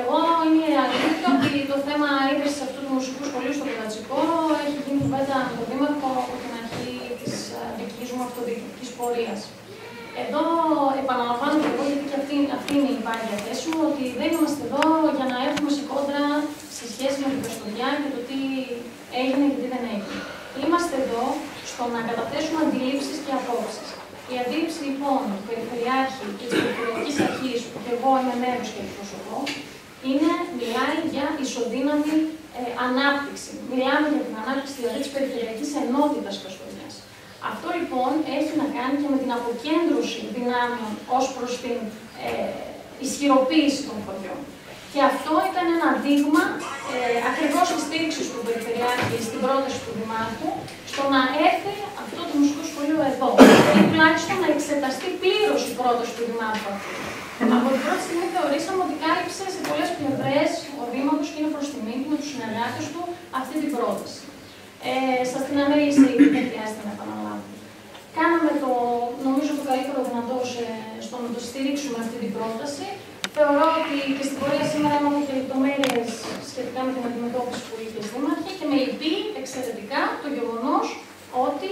Εγώ είμαι αντίθετη ότι το θέμα ίδρυση αυτού του μουσικού σχολείου στο Πετατσικό έχει γίνει κουβέντα με τον Δήμαρχο από την αρχή της ε, δικής μου αυτοδιοικητικής πορείας. Εδώ επαναλαμβάνω και εγώ, γιατί και αυτή, αυτή είναι η πάγια θέση μου, ότι δεν είμαστε εδώ για να έρθουμε σε κόντρα σε σχέση με την προσφοριά και το τι έγινε και τι δεν έγινε. Είμαστε εδώ στο να καταθέσουμε αντιλήψεις και απόψεις. Η αντίληψη λοιπόν του Περιφερειάρχη και τη Περιφερειακή Αρχή, που και εγώ είμαι μέρος και εκπροσωπώ, είναι, μιλάει για ισοδύναμη ε, ανάπτυξη. Μιλάμε για την ανάπτυξη δηλαδή της περιφερειακής ενότητας Καστοριά. Αυτό λοιπόν έχει να κάνει και με την αποκέντρωση δυνάμεων ως προς την ε, ισχυροποίηση των χωριών. Και αυτό ήταν ένα δείγμα ε, ακριβώς της στήριξης του Περιφερειάρχη στην πρόταση του Δημάρχου στο να έρθει αυτό το μουσικό σχολείο εδώ. Ή τουλάχιστον να εξεταστεί πλήρως η πρόταση του Δημάρχου Από την πρώτη στιγμή θεωρήσαμε ότι κάλυψε σε πολλές πλευρές ο Δήμαρχος και είναι προς τιμή του με τους συνεργάτες του αυτή την πρόταση. Ε, Σας την ανέλησε δεν χρειάζεται να επαναλάβω. Κάναμε το, νομίζω, το καλύτερο δυνατό στο να το στηρίξουμε αυτή την πρόταση. Θεωρώ ότι και στην πορεία σήμερα έχουμε και λεπτομέρειες σχετικά με την αντιμετώπιση που είχε δήμαρχη και με λυπεί εξαιρετικά το γεγονός ότι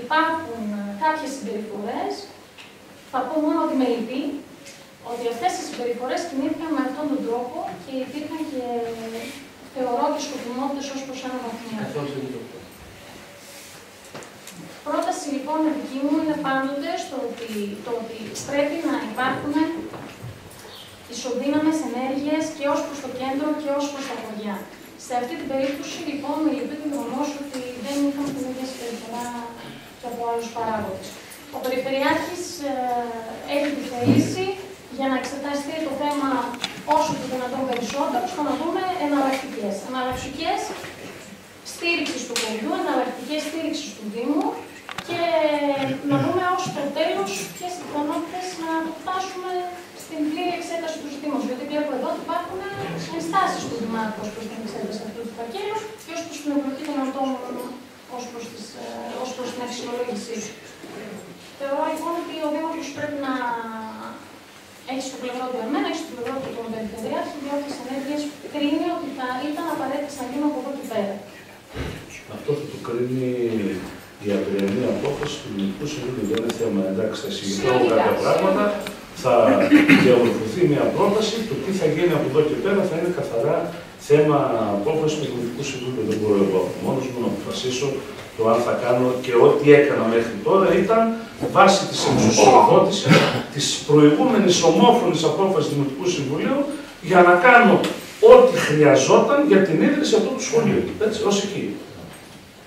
υπάρχουν κάποιες συμπεριφορές, θα πω μόνο ότι με λυπεί, ότι αυτές οι συμπεριφορές κινήθηκαν με αυτόν τον τρόπο και υπήρχαν και θεωρώ και σκοπιμότητε ως προς ένα βαθμό. Πρόταση λοιπόν δική μου είναι πάντοτε στο ότι, το ότι πρέπει να υπάρχουν ισοδύναμες ενέργειες και ως προς το κέντρο και ως προς τα χωριά. Σε αυτή την περίπτωση λοιπόν με λυπεί το γεγονός ότι δεν είχαμε την ίδια συμπεριφορά και από άλλους παράγοντες. Ο Περιφερειάρχης ε, έχει τη θέληση για να εξεταστεί το θέμα όσο το δυνατόν περισσότερο, στο να δούμε εναλλακτικές. Εναλλακτικές στήριξης του χωριού, εναλλακτικές στήριξης του Δήμου και να δούμε ως το τέλο ποιες πιθανότητε να φτάσουμε στην πλήρη εξέταση του ζητήματος. Γιατί βλέπω εδώ ότι υπάρχουν ενστάσει του Δημάρχου ως προς την εξέταση αυτού του φακέλου και ω προ την εμπλοκή των ατόμων ως προς την αξιολόγησή του. Θεωρώ λοιπόν ότι ο Δήμαρχο πρέπει να έχει στο πλευρό του εμένα, έχει στο πλευρό του τον Περιφερειάρχη, διότι τι ενέργειε κρίνει ότι θα ήταν απαραίτητες να γίνουν από εδώ και πέρα. Αυτό θα το κρίνει η αυριανή απόφαση του Ελληνικού Συμβουλίου. Δεν είναι θέμα εντάξει, θα συζητώ κάποια πράγματα, θα διαμορφωθεί μια πρόταση. Το τι θα γίνει από εδώ και πέρα θα είναι καθαρά θέμα απόφασης του Ελληνικού Συμβουλίου. Δεν μπορώ εγώ μόνος μου να αποφασίσω το αν θα κάνω και ό,τι έκανα μέχρι τώρα ήταν βάσει της εξουσιοδότησης της προηγούμενης ομόφωνης απόφασης του Δημοτικού Συμβουλίου για να κάνω ό,τι χρειαζόταν για την ίδρυση αυτού του σχολείου. Έτσι, ως εκεί.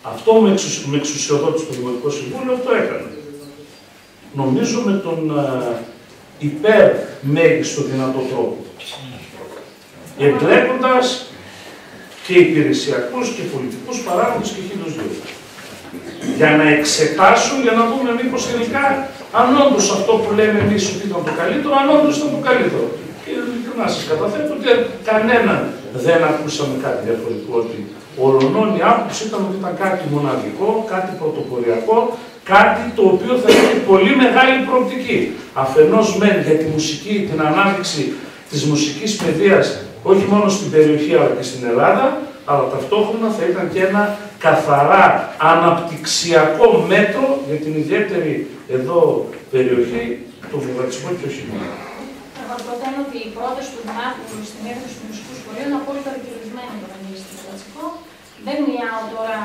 Αυτό με, εξουσ... με εξουσιοδότηση του Δημοτικού Συμβούλιο το έκανε. Νομίζω με τον uh, υπέρ μέγιστο δυνατό τρόπο. Εμπλέκοντα και υπηρεσιακούς και πολιτικούς παράγοντες και χίλιου δύο. Για να εξετάσουν, για να δούμε μήπως τελικά αν όντως αυτό που λέμε εμείς ότι ήταν το καλύτερο, αν όντως ήταν το καλύτερο. Και ειλικρινά σας καταθέτω ότι κανέναν δεν ακούσαμε κάτι διαφορετικό. Ότι ολονών η άποψη ήταν ότι ήταν κάτι μοναδικό, κάτι πρωτοποριακό, κάτι το οποίο θα έχει πολύ μεγάλη προοπτική. Αφενός μεν για τη μουσική, την ανάπτυξη της μουσικής παιδείας, όχι μόνο στην περιοχή αλλά και στην Ελλάδα, αλλά ταυτόχρονα θα ήταν και ένα καθαρά αναπτυξιακό μέτρο για την ιδιαίτερη εδώ περιοχή, το βουλγαρισμό και όχι μόνο. Προτείνω ότι η πρόταση του Δημάρχου στην έδωση του μουσικού σχολείου είναι απόλυτα δικαιωμένη το στο Δεν μιλάω τώρα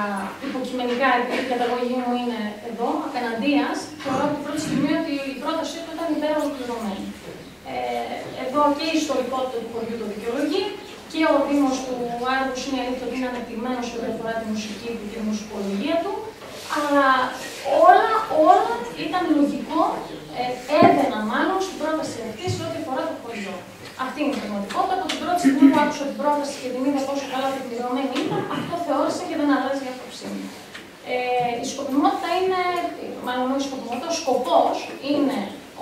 υποκειμενικά, επειδή η καταγωγή μου είναι εδώ, απέναντίας. Θεωρώ από την πρώτη στιγμή ότι η πρότασή του ήταν υπέρα ολοκληρωμένη. Ε, εδώ και η ιστορικότητα του χωριού το δικαιολογεί και ο Δήμος του Άργους είναι αλήθεια ότι είναι ανεπτυγμένος σε ό,τι αφορά τη μουσική του και τη μουσικολογία του. Αλλά όλα, όλα ήταν λογικό, ε, έδαιναν μάλλον στην πρόταση αυτή σε ό,τι αφορά το χωριό. Αυτή είναι η πραγματικότητα. Από την πρώτη στιγμή που άκουσα την πρόταση και την είδα πόσο καλά τεκμηριωμένη ήταν, αυτό θεώρησα και δεν αλλάζει η άποψή μου. Ε, η σκοπιμότητα είναι, μάλλον όχι η σκοπιμότητα, ο σκοπός είναι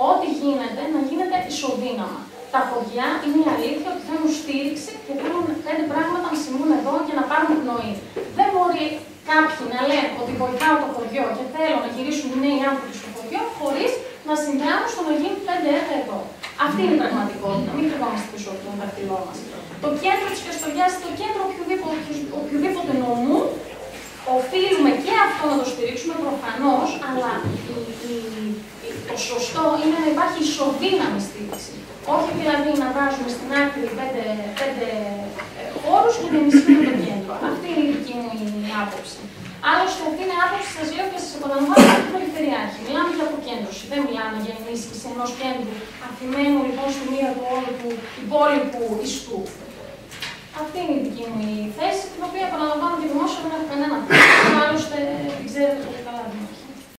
ό,τι γίνεται να γίνεται ισοδύναμα. Τα χωριά είναι η αλήθεια ότι θέλουν στήριξη και θέλουν πέντε πράγματα να συμβούν εδώ και να πάρουν πνοή. Δεν μπορεί κάποιοι να λένε ότι βοηθάω το χωριό και θέλω να γυρίσουν οι νέοι άνθρωποι στο χωριό χωρίς να συνδράμουν στο να γίνουν πέντε έργα εδώ. Αυτή είναι η πραγματικότητα. Μην κρυβόμαστε πίσω από τον δαχτυλό μας. Το κέντρο της Καστοριάς, το κέντρο οποιοδήποτε, οποιοδήποτε νομού, οφείλουμε και αυτό να το στηρίξουμε προφανώς, αλλά η, η σωστό είναι να υπάρχει ισοδύναμη στήριξη. Όχι δηλαδή να βάζουμε στην άκρη πέντε, πέντε ε, χώρους και να ενισχύουμε το κέντρο. Αυτή είναι η δική μου η άποψη. Άλλωστε, αυτή είναι η άποψη, σας λέω και σας επαναλαμβάνω, από την Περιφερειάρχη. Μιλάμε για αποκέντρωση. Δεν μιλάμε για ενίσχυση ενός κέντρου αφημένου λοιπόν στη μία του όλου του υπόλοιπου ιστού. Αυτή είναι η δική μου η θέση, την οποία επαναλαμβάνω και δημόσια δεν έχω κανένα πρόβλημα. Άλλωστε, την ξέρετε πολύ καλά.